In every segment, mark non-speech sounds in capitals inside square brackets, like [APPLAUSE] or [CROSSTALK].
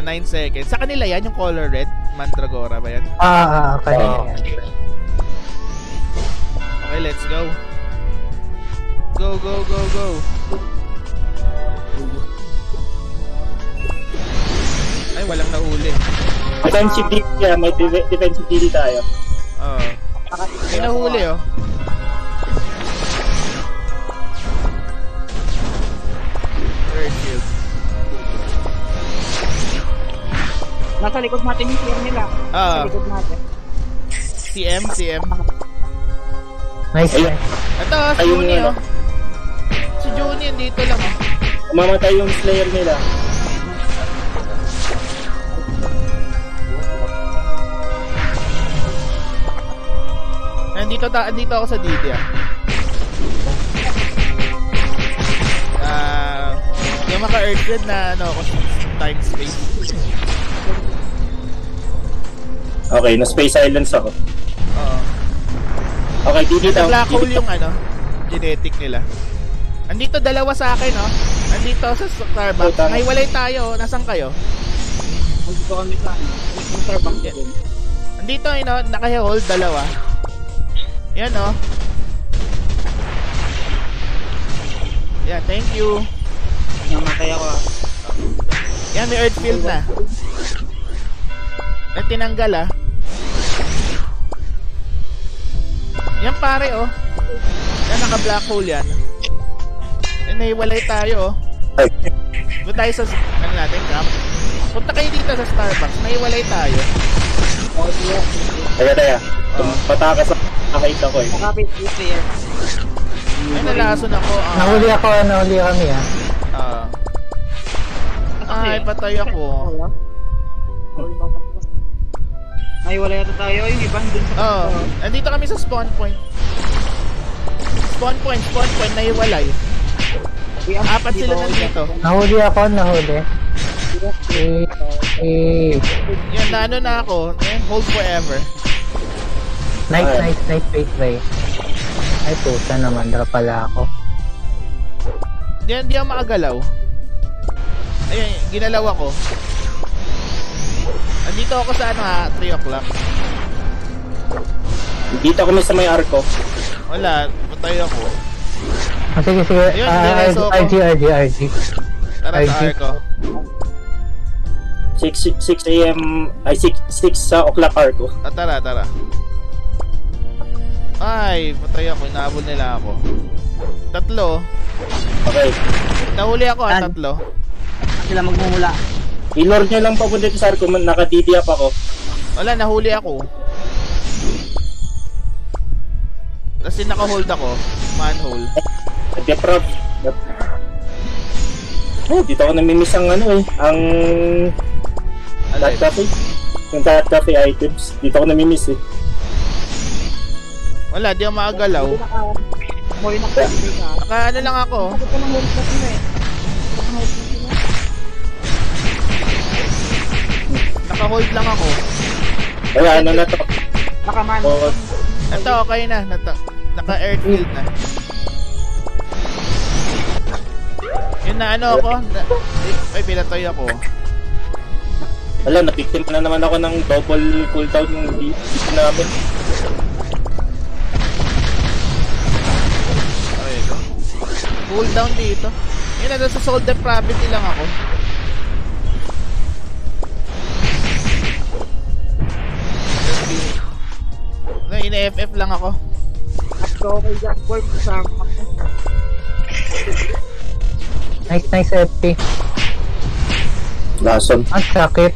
Yan, 9 seconds. Sa kanila yan, yung color red. Mandragora ba yan? Ah, ah, kanina Oh. yan. Okay, let's go. Go, go, go, go. Ay, walang nahuli. Defensively, yeah, may de- defensively tayo. Oo. May nahuli, oh. Nasa likod natin yung clear nila. Ah. Sa likod natin. CM, CM. Nice, Ayun. Ito, si Ayun Juni, oh. Si Juni, dito lang, oh. Mamatay yung slayer nila. Nandito, ta andito ako sa DD, ah. Ah, yung maka-earthquake na, ano, ako, time space. Okay, na space silence ako. Oo. Okay, dito Sa black hole yung, ano, genetic nila. Andito dalawa sa akin, oh. Andito sa Starbucks. Puta. Nahiwalay tayo. oh. Nasaan kayo? Dito kami sa ano. Yung Starbucks din. Andito, you know, naka-hold dalawa. Yan, oh. Yan, thank you. Namatay ako ah. Yan, may earth field na. Na tinanggal, ah. Yan, pare, oh. Yan, naka-black hole yan. Yan, nahiwalay tayo, oh. Punta tayo sa, ano natin, camp. Punta kayo dito sa Starbucks. Nahiwalay tayo. Oh, yeah. Teka, teka. Oo. Patakas ako. Nakita ko eh. Nakapit yung clear. Ay, nalason ako. Ah, Nahuli ako, nahuli kami ah. ah. ay, patay ako. Ay, wala yata tayo. Yung iba dun sa... Oo. Oh, nandito kami sa spawn point. Spawn point, spawn point, nahiwalay. We am- Apat sila nandito. Nahuli ako, nahuli. Eh, eh. Yan, na ano na ako. Eh, hold forever. Nice, Alright. nice, nice face bay. Ay, puta naman, drop pala ako. Di, di ako makagalaw. Ayun, ginalaw ako. Andito ako sa ano ha, 3 o'clock. Dito kami sa may arco. Wala, patay ako. Ah, sige, sige. Ayun, Ah, diretso ako. RG, RG, RG. Tara Ay, sa arko. 6, 6 a.m. ay 6, 6 sa o'clock arco. Ah, tara, tara. Ay, patay ako. Inaabol nila ako. Tatlo. Okay. Nahuli ako ha, An- tatlo. Sila magmumula. I-lord nyo lang papunta dito sa arco. Man- Naka-DD up ako. Wala, nahuli ako. Tapos yung naka-hold ako, manhole. Nag-deprov. Oh, dito ako namimiss ang ano eh. Ang Tat. Cafe. Yung Tat Cafe items. Dito ako namimiss eh. Wala, di ako makagalaw. Naka ano lang ako. Bakit ka nang hold Naka-hold lang ako. Kaya ano na to. Nakaman. Oh, Ito, okay na. Nata Naka-airfield na. Yun na ano ako. Na, ay, pinatoy ako. wala, napiktim na naman ako ng double cooldown yung dito namin. Okay, ito. Cool down dito. Yun na, sa soul depravity lang ako. ina-FF lang ako. At go kay Jack Boy. Kasama ko. Nice, nice FP. Lason. Ang sakit.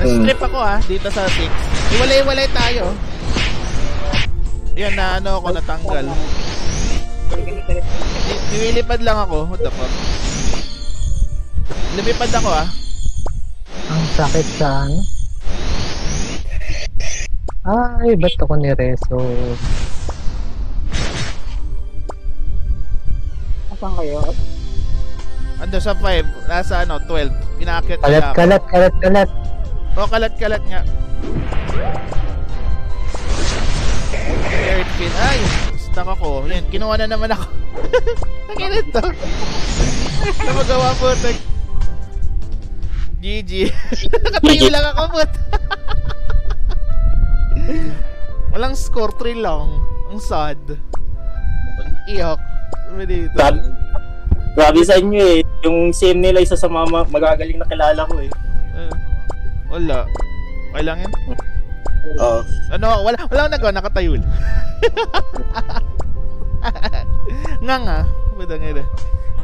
Na-strip ako ah, dito sa 6. Iwalay-walay tayo. Yan na ano ako natanggal. Ni- Niwilipad lang ako. What the fuck? Lumipad ako ah. Ang sakit sa ano. Ay, ba't ako ni Reso? Asan kayo? Ando sa 5, nasa ano, 12. Pinakit Kalat, kalat, kalat, kalat. Oh, kalat-kalat nga. Earthpin. Ay, stuck ako. Yan, kinuha na naman ako. [LAUGHS] Nakilit to. Ano magawa po, tek? GG. [LAUGHS] Nakatayo lang ako, but... [LAUGHS] Walang score, 3 lang. Ang sad. Sabi dito. Grabe, grabe sa inyo eh. Yung sim nila isa sa mga magagaling na kilala ko eh. Eh, wala. Okay lang yun. Oo. Ano, wala, wala akong nagawa, nakatayo lang. [LAUGHS] nga nga. Ba't ang ina?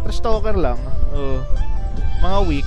Trash talker lang. Oo. Mga weak.